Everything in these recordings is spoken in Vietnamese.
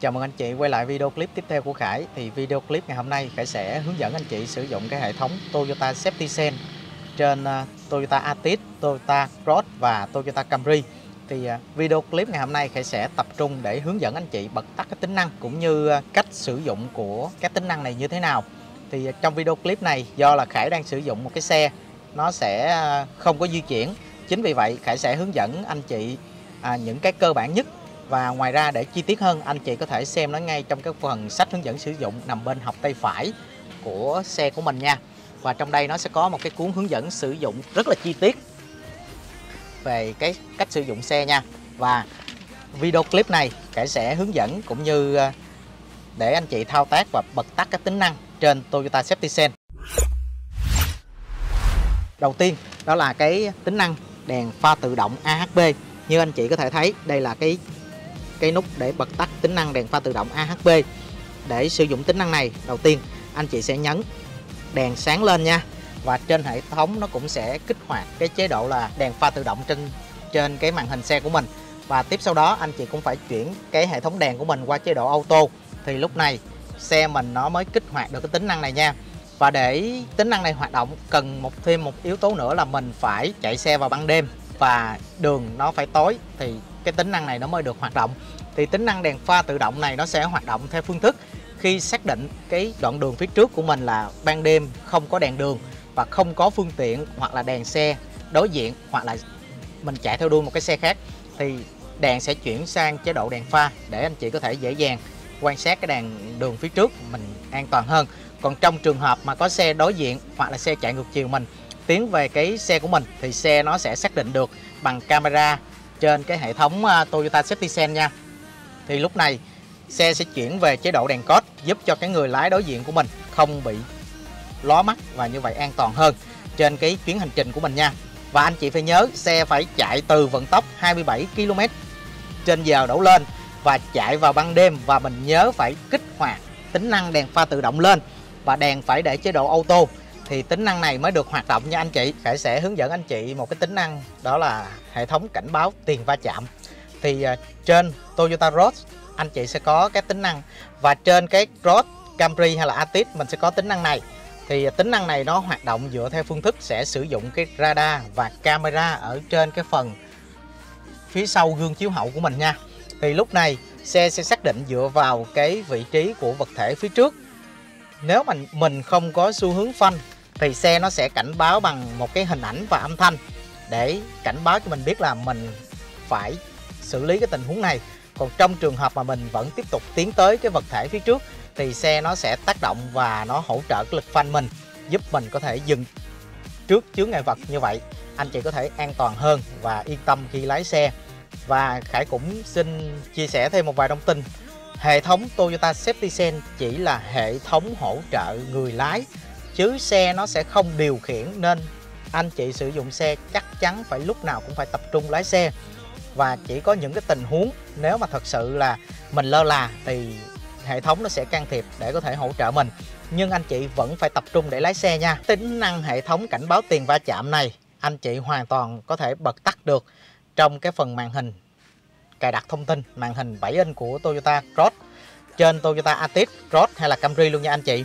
Chào mừng anh chị quay lại video clip tiếp theo của Khải. Thì video clip ngày hôm nay Khải sẽ hướng dẫn anh chị sử dụng cái hệ thống Toyota Safety Sense Trên ờ, Toyota Altis, Toyota Cross và Toyota Camry. Thì ờ, video clip ngày hôm nay Khải sẽ tập trung để hướng dẫn anh chị bật tắt các tính năng Cũng như ờ, cách sử dụng của các tính năng này như thế nào. Thì trong video clip này do là Khải đang sử dụng một cái xe Nó sẽ không có di chuyển. Chính vì vậy Khải sẽ hướng dẫn anh chị à, những cái cơ bản nhất và ngoài ra để chi tiết hơn, anh chị có thể xem nó ngay trong cái phần sách hướng dẫn sử dụng nằm bên học tay phải của xe của mình nha. Và trong đây nó sẽ có một cái cuốn hướng dẫn sử dụng rất là chi tiết về cái cách sử dụng xe nha. Và video clip này Kể sẽ hướng dẫn cũng như ờ, để anh chị thao tác và bật tắt các tính năng trên Toyota Safety Sense. Đầu tiên, đó là cái tính năng đèn pha tự động AHB như anh chị có thể thấy, đây là cái cái nút để bật tắt tính năng đèn pha tự động AHB để sử dụng tính năng này, đầu tiên, anh chị sẽ nhấn đèn sáng lên nha. Và trên hệ thống nó cũng sẽ kích hoạt cái chế độ là đèn pha tự động trên trên cái màn hình xe của mình. Và tiếp sau đó, anh chị cũng phải chuyển cái hệ thống đèn của mình qua chế độ auto. Thì lúc này, xe mình nó mới kích hoạt được cái tính năng này nha. Và để tính năng này hoạt động, cần một, thêm một yếu tố nữa là mình phải chạy xe vào ban đêm. Và đường nó phải tối, thì cái tính năng này nó mới được hoạt động. Thì tính năng đèn pha tự động này nó sẽ hoạt động theo phương thức khi xác định cái đoạn đường phía trước của mình là ban đêm không có đèn đường và không có phương tiện hoặc là đèn xe đối diện hoặc là mình chạy theo đuôi một cái xe khác, thì đèn sẽ chuyển sang chế độ đèn pha để anh chị có thể dễ dàng quan sát cái đèn đường phía trước mình an toàn hơn. Còn trong trường hợp mà có xe đối diện hoặc là xe chạy ngược chiều mình, tiến về cái xe của mình thì xe nó sẽ xác định được bằng camera trên cái hệ thống à, Toyota Safety Sense nha. Thì lúc này, xe sẽ chuyển về chế độ đèn cốt giúp cho cái người lái đối diện của mình không bị ló mắt và như vậy an toàn hơn trên cái chuyến hành trình của mình nha. Và anh chị phải nhớ, xe phải chạy từ vận tốc 27 km trên giờ đổ lên và chạy vào ban đêm. Và mình nhớ phải kích hoạt tính năng đèn pha tự động lên và đèn phải để chế độ auto thì tính năng này mới được hoạt động nha anh chị. Khải sẽ hướng dẫn anh chị một cái tính năng, đó là hệ thống cảnh báo tiền va chạm. Thì à, trên Toyota Road anh chị sẽ có cái tính năng và trên cái Cross Camry hay là Altis mình sẽ có tính năng này. Thì à, tính năng này nó hoạt động dựa theo phương thức sẽ sử dụng cái radar và camera ở trên cái phần phía sau gương chiếu hậu của mình nha. Thì lúc này xe sẽ xác định dựa vào cái vị trí của vật thể phía trước. Nếu mà mình không có xu hướng phanh thì xe nó sẽ cảnh báo bằng một cái hình ảnh và âm thanh để cảnh báo cho mình biết là mình phải xử lý cái tình huống này. Còn trong trường hợp mà mình vẫn tiếp tục tiến tới cái vật thể phía trước thì xe nó sẽ tác động và nó hỗ trợ cái lực phanh mình, giúp mình có thể dừng trước chướng ngại vật như vậy. Anh chị có thể an toàn hơn và yên tâm khi lái xe. Và Khải cũng xin chia sẻ thêm một vài thông tin. Hệ thống Toyota Safety Sense chỉ là hệ thống hỗ trợ người lái chứ xe nó sẽ không điều khiển nên anh chị sử dụng xe chắc chắn phải lúc nào cũng phải tập trung lái xe. Và chỉ có những cái tình huống nếu mà thật sự là mình lơ là thì hệ thống nó sẽ can thiệp để có thể hỗ trợ mình. Nhưng anh chị vẫn phải tập trung để lái xe nha. Tính năng hệ thống cảnh báo tiền va chạm này anh chị hoàn toàn có thể bật tắt được trong cái phần màn hình cài đặt thông tin màn hình 7 inch của Toyota Cross trên Toyota Altis, Cross hay là Camry luôn nha anh chị.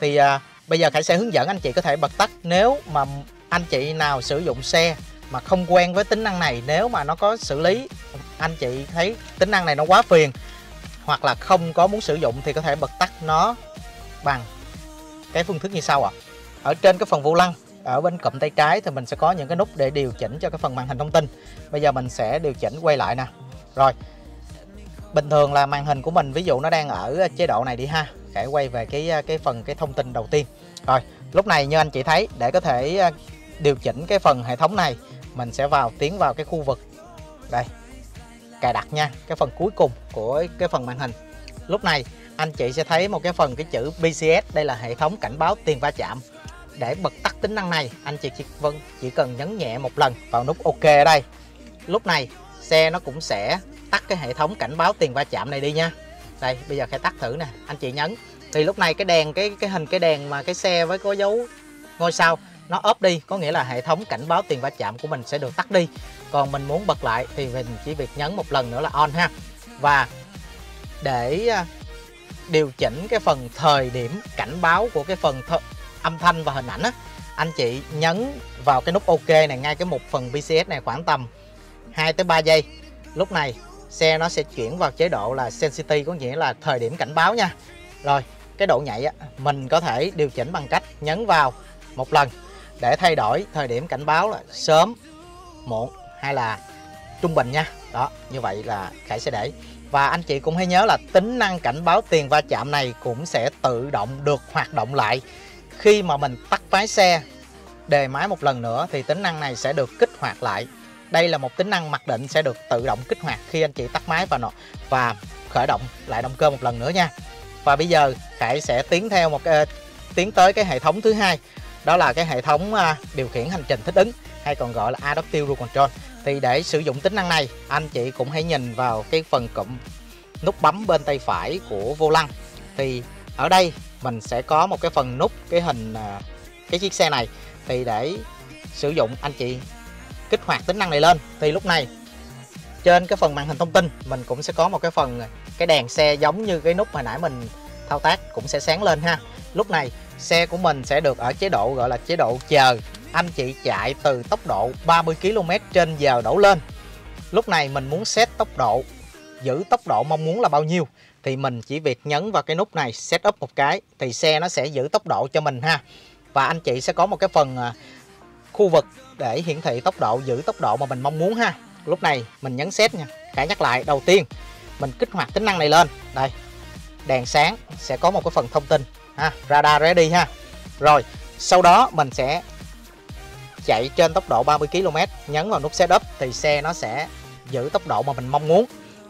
Thì uh, Bây giờ Khải sẽ hướng dẫn anh chị có thể bật tắt nếu mà anh chị nào sử dụng xe mà không quen với tính năng này, nếu mà nó có xử lý, anh chị thấy tính năng này nó quá phiền hoặc là không có muốn sử dụng thì có thể bật tắt nó bằng cái phương thức như sau ạ. À. Ở trên cái phần vô lăng, ở bên cụm tay trái thì mình sẽ có những cái nút để điều chỉnh cho cái phần màn hình thông tin. Bây giờ mình sẽ điều chỉnh quay lại nè. Rồi. Bình thường là màn hình của mình, ví dụ nó đang ở chế độ này đi ha Khải quay về cái à, cái phần, cái thông tin đầu tiên. Rồi, lúc này như anh chị thấy, để có thể à, điều chỉnh cái phần hệ thống này, mình sẽ vào, tiến vào cái khu vực. Đây, cài đặt nha, cái phần cuối cùng của cái phần màn hình. Lúc này, anh chị sẽ thấy một cái phần, cái chữ BCS đây là hệ thống cảnh báo tiền va chạm. Để bật tắt tính năng này, anh chị chỉ vâng chỉ cần nhấn nhẹ một lần vào nút OK ở đây. Lúc này, xe nó cũng sẽ tắt cái hệ thống cảnh báo tiền va chạm này đi nha đây, bây giờ khai tắt thử nè, anh chị nhấn. Thì lúc này cái đèn, cái cái hình cái đèn mà cái xe với có dấu ngôi sao, nó ốp đi, có nghĩa là hệ thống cảnh báo tiền va chạm của mình sẽ được tắt đi. Còn mình muốn bật lại thì mình chỉ việc nhấn một lần nữa là on ha. Và để à, điều chỉnh cái phần thời điểm cảnh báo của cái phần âm thanh và hình ảnh á, anh chị nhấn vào cái nút OK này, ngay cái một phần BCS này khoảng tầm 2 tới 3 giây. Lúc này xe nó sẽ chuyển vào chế độ là sensitivity có nghĩa là thời điểm cảnh báo nha. Rồi cái độ nhạy á, mình có thể điều chỉnh bằng cách nhấn vào một lần để thay đổi thời điểm cảnh báo là sớm muộn hay là trung bình nha. Đó như vậy là Khải sẽ để. Và anh chị cũng hãy nhớ là tính năng cảnh báo tiền va chạm này cũng sẽ tự động được hoạt động lại. Khi mà mình tắt máy xe đề máy một lần nữa thì tính năng này sẽ được kích hoạt lại đây là một tính năng mặc định sẽ được tự động kích hoạt khi anh chị tắt máy và nọ và khởi động lại động cơ một lần nữa nha. Và bây giờ Khải sẽ tiến theo một uh, tiến tới cái hệ thống thứ hai. Đó là cái hệ thống uh, điều khiển hành trình thích ứng hay còn gọi là Adaptive Cruise Control. Thì để sử dụng tính năng này anh chị cũng hãy nhìn vào cái phần cụm nút bấm bên tay phải của vô lăng. Thì ở đây mình sẽ có một cái phần nút cái hình ờ, cái chiếc xe này. Thì để sử dụng anh chị kích hoạt tính năng này lên. Thì lúc này, trên cái phần màn hình thông tin, mình cũng sẽ có một cái phần, cái đèn xe giống như cái nút hồi nãy mình thao tác cũng sẽ sáng lên ha. Lúc này, xe của mình sẽ được ở chế độ, gọi là chế độ chờ. Anh chị chạy từ tốc độ 30 km trên giờ đổ lên. Lúc này mình muốn set tốc độ, giữ tốc độ mong muốn là bao nhiêu. Thì mình chỉ việc nhấn vào cái nút này, set up một cái, thì xe nó sẽ giữ tốc độ cho mình ha. Và anh chị sẽ có một cái phần à, khu vực để hiển thị tốc độ, giữ tốc độ mà mình mong muốn ha. Lúc này mình nhấn set nha. Cả nhắc lại, đầu tiên, mình kích hoạt tính năng này lên. Đây, đèn sáng sẽ có một cái phần thông tin ha, radar ready ha. Rồi, sau đó mình sẽ chạy trên tốc độ 30 km nhấn vào nút setup thì xe nó sẽ giữ tốc độ mà mình mong muốn.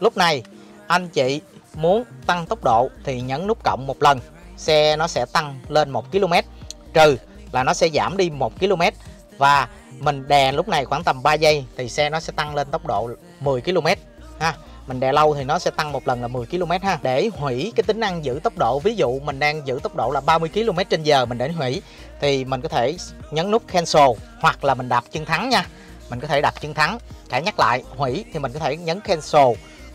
Lúc này, anh chị muốn tăng tốc độ thì nhấn nút cộng một lần, xe nó sẽ tăng lên 1 km trừ là nó sẽ giảm đi 1 km và mình đè lúc này khoảng tầm 3 giây thì xe nó sẽ tăng lên tốc độ 10 km ha. Mình đè lâu thì nó sẽ tăng một lần là 10 km ha. Để hủy cái tính năng giữ tốc độ, ví dụ mình đang giữ tốc độ là 30 km trên giờ mình để hủy, thì mình có thể nhấn nút cancel hoặc là mình đạp chân thắng nha. Mình có thể đạp chân thắng. Hãy nhắc lại, hủy thì mình có thể nhấn cancel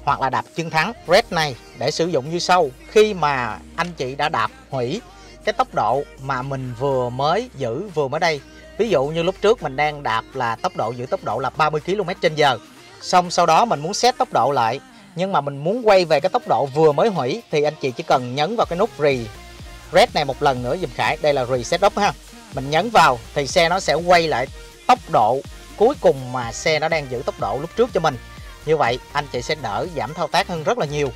hoặc là đạp chân thắng red này để sử dụng như sau. Khi mà anh chị đã đạp hủy cái tốc độ mà mình vừa mới giữ vừa mới đây ví dụ như lúc trước mình đang đạp là tốc độ giữ tốc độ là 30 km trên giờ. Xong sau đó mình muốn set tốc độ lại, nhưng mà mình muốn quay về cái tốc độ vừa mới hủy thì anh chị chỉ cần nhấn vào cái nút re, red này một lần nữa dùm Khải. Đây là reset up ha. Mình nhấn vào thì xe nó sẽ quay lại tốc độ cuối cùng mà xe nó đang giữ tốc độ lúc trước cho mình. Như vậy anh chị sẽ đỡ giảm thao tác hơn rất là nhiều.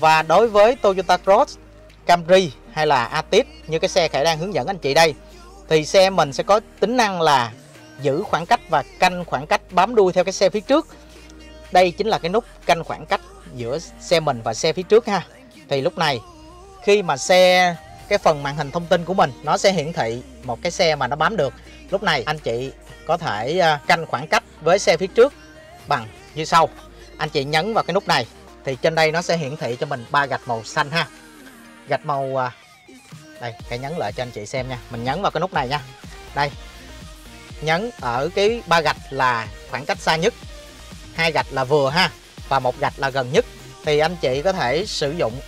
Và đối với Toyota Cross, Camry hay là Altis như cái xe Khải đang hướng dẫn anh chị đây thì xe mình sẽ có tính năng là giữ khoảng cách và canh khoảng cách, bám đuôi theo cái xe phía trước. Đây chính là cái nút canh khoảng cách giữa xe mình và xe phía trước ha. Thì lúc này, khi mà xe, cái phần màn hình thông tin của mình, nó sẽ hiển thị một cái xe mà nó bám được. Lúc này, anh chị có thể à, canh khoảng cách với xe phía trước bằng như sau. Anh chị nhấn vào cái nút này, thì trên đây nó sẽ hiển thị cho mình ba gạch màu xanh ha. Gạch màu à, đây, hãy nhấn lại cho anh chị xem nha. Mình nhấn vào cái nút này nha. Đây. Nhấn ở cái ba gạch là khoảng cách xa nhất. Hai gạch là vừa ha, và một gạch là gần nhất. Thì anh chị có thể sử dụng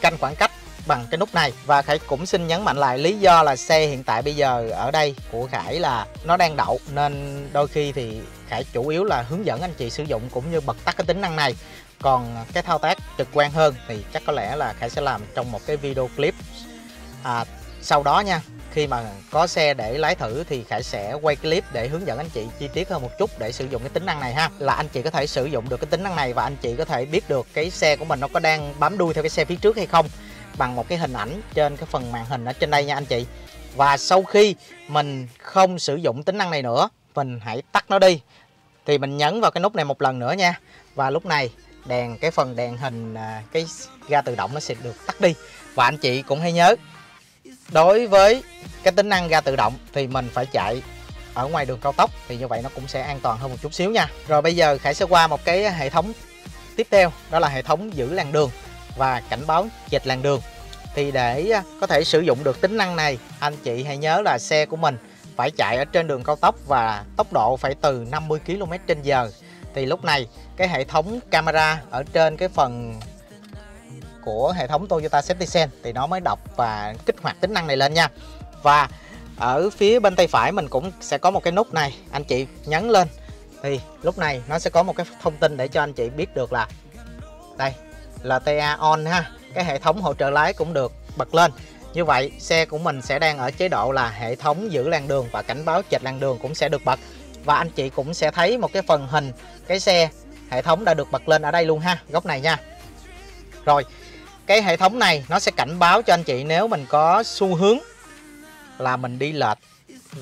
canh khoảng cách bằng cái nút này. Và Khải cũng xin nhấn mạnh lại lý do là xe hiện tại bây giờ ở đây của Khải là nó đang đậu. Nên đôi khi thì Khải chủ yếu là hướng dẫn anh chị sử dụng cũng như bật tắt cái tính năng này. Còn cái thao tác trực quan hơn thì chắc có lẽ là Khải sẽ làm trong một cái video clip à, sau đó nha khi mà có xe để lái thử thì Khải sẽ quay clip để hướng dẫn anh chị chi tiết hơn một chút để sử dụng cái tính năng này ha. Là anh chị có thể sử dụng được cái tính năng này và anh chị có thể biết được cái xe của mình nó có đang bám đuôi theo cái xe phía trước hay không bằng một cái hình ảnh trên cái phần màn hình ở trên đây nha anh chị. Và sau khi mình không sử dụng tính năng này nữa mình hãy tắt nó đi. Thì mình nhấn vào cái nút này một lần nữa nha. Và lúc này đèn cái phần đèn hình à, cái ga tự động nó sẽ được tắt đi. Và anh chị cũng hãy nhớ đối với cái tính năng ga tự động thì mình phải chạy ở ngoài đường cao tốc thì như vậy nó cũng sẽ an toàn hơn một chút xíu nha. Rồi bây giờ Khải sẽ qua một cái hệ thống tiếp theo, đó là hệ thống giữ làn đường và cảnh báo dịch làn đường. Thì để à, có thể sử dụng được tính năng này, anh chị hãy nhớ là xe của mình phải chạy ở trên đường cao tốc và tốc độ phải từ 50 km h thì lúc này cái hệ thống camera ở trên cái phần của hệ thống Toyota Safety Sense thì nó mới đọc và kích hoạt tính năng này lên nha. Và ở phía bên tay phải mình cũng sẽ có một cái nút này, anh chị nhấn lên thì lúc này nó sẽ có một cái thông tin để cho anh chị biết được là đây là TA on ha, cái hệ thống hỗ trợ lái cũng được bật lên. Như vậy, xe của mình sẽ đang ở chế độ là hệ thống giữ làn đường và cảnh báo chệch làn đường cũng sẽ được bật. Và anh chị cũng sẽ thấy một cái phần hình cái xe hệ thống đã được bật lên ở đây luôn ha, góc này nha. Rồi cái hệ thống này nó sẽ cảnh báo cho anh chị nếu mình có xu hướng là mình đi lệch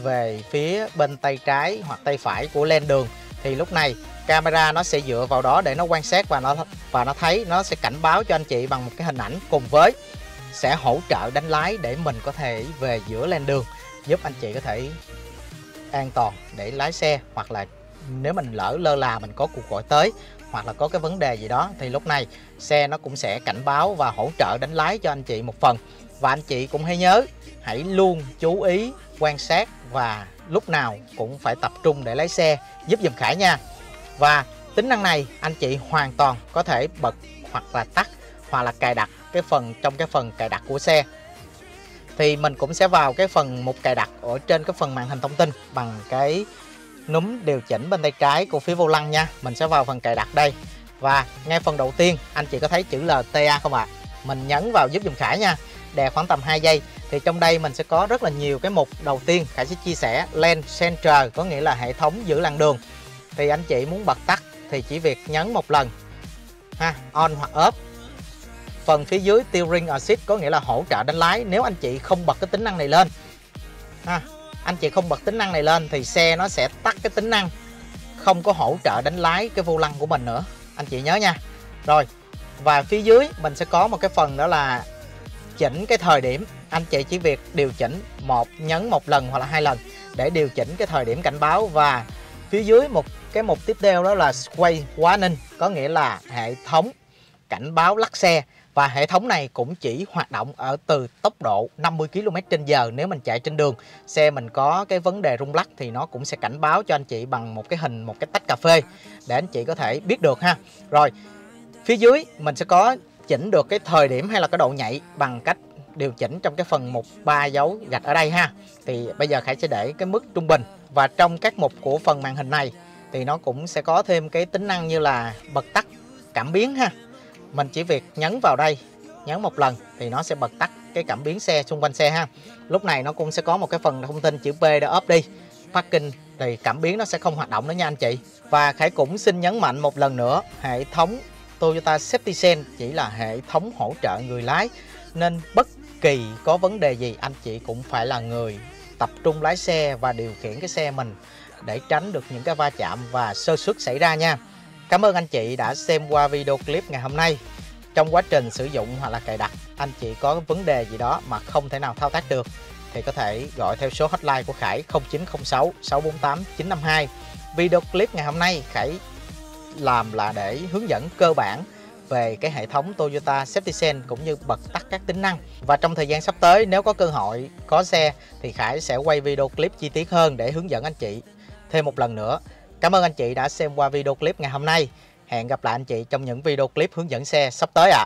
về phía bên tay trái hoặc tay phải của len đường. Thì lúc này camera nó sẽ dựa vào đó để nó quan sát và nó và nó thấy, nó sẽ cảnh báo cho anh chị bằng một cái hình ảnh cùng với sẽ hỗ trợ đánh lái để mình có thể về giữa len đường, giúp anh chị có thể an toàn để lái xe hoặc là nếu mình lỡ lơ là mình có cuộc gọi tới hoặc là có cái vấn đề gì đó, thì lúc này xe nó cũng sẽ cảnh báo và hỗ trợ đánh lái cho anh chị một phần. Và anh chị cũng hãy nhớ, hãy luôn chú ý, quan sát và lúc nào cũng phải tập trung để lái xe, giúp dùm Khải nha. Và tính năng này anh chị hoàn toàn có thể bật hoặc là tắt hoặc là cài đặt cái phần, trong cái phần cài đặt của xe. Thì mình cũng sẽ vào cái phần mục cài đặt ở trên cái phần màn hình thông tin bằng cái núm điều chỉnh bên tay trái của phía vô lăng nha. Mình sẽ vào phần cài đặt đây. Và ngay phần đầu tiên, anh chị có thấy chữ LTA không ạ? À? mình nhấn vào giúp dùm Khải nha. Đè khoảng tầm 2 giây, thì trong đây mình sẽ có rất là nhiều cái mục. Đầu tiên, Khải sẽ chia sẻ Lane Center, có nghĩa là hệ thống giữ làn đường. Thì anh chị muốn bật tắt, thì chỉ việc nhấn một lần. Ha, on hoặc off. Phần phía dưới steering assist, có nghĩa là hỗ trợ đánh lái. Nếu anh chị không bật cái tính năng này lên. Ha anh chị không bật tính năng này lên thì xe nó sẽ tắt cái tính năng. Không có hỗ trợ đánh lái cái vô lăng của mình nữa. Anh chị nhớ nha. Rồi, và phía dưới mình sẽ có một cái phần đó là chỉnh cái thời điểm. Anh chị chỉ việc điều chỉnh một nhấn một lần hoặc là hai lần để điều chỉnh cái thời điểm cảnh báo. Và phía dưới một cái mục tiếp theo đó là quay warning có nghĩa là hệ thống cảnh báo lắc xe và hệ thống này cũng chỉ hoạt động ở từ tốc độ 50 km h nếu mình chạy trên đường. Xe mình có cái vấn đề rung lắc thì nó cũng sẽ cảnh báo cho anh chị bằng một cái hình, một cái tách cà phê để anh chị có thể biết được ha. Rồi, phía dưới mình sẽ có chỉnh được cái thời điểm hay là cái độ nhạy bằng cách điều chỉnh trong cái phần mục ba dấu gạch ở đây ha. Thì bây giờ Khải sẽ để cái mức trung bình. Và trong các mục của phần màn hình này thì nó cũng sẽ có thêm cái tính năng như là bật tắt cảm biến ha mình chỉ việc nhấn vào đây, nhấn một lần thì nó sẽ bật tắt cái cảm biến xe xung quanh xe ha. Lúc này nó cũng sẽ có một cái phần thông tin chữ P đã off đi. Parking thì cảm biến nó sẽ không hoạt động nữa nha anh chị. Và Khải cũng xin nhấn mạnh một lần nữa, hệ thống Toyota Safety Sense chỉ là hệ thống hỗ trợ người lái, nên bất kỳ có vấn đề gì anh chị cũng phải là người tập trung lái xe và điều khiển cái xe mình để tránh được những cái va chạm và sơ suất xảy ra nha. Cảm ơn anh chị đã xem qua video clip ngày hôm nay. Trong quá trình sử dụng hoặc là cài đặt, anh chị có vấn đề gì đó mà không thể nào thao tác được, thì có thể gọi theo số hotline của Khải 0906 648 952 video clip ngày hôm nay Khải làm là để hướng dẫn cơ bản về cái hệ thống Toyota Safety Sense cũng như bật tắt các tính năng. Và trong thời gian sắp tới, nếu có cơ hội, có xe, thì Khải sẽ quay video clip chi tiết hơn để hướng dẫn anh chị. Thêm một lần nữa Cảm ơn anh chị đã xem qua video clip ngày hôm nay Hẹn gặp lại anh chị trong những video clip hướng dẫn xe sắp tới ạ à.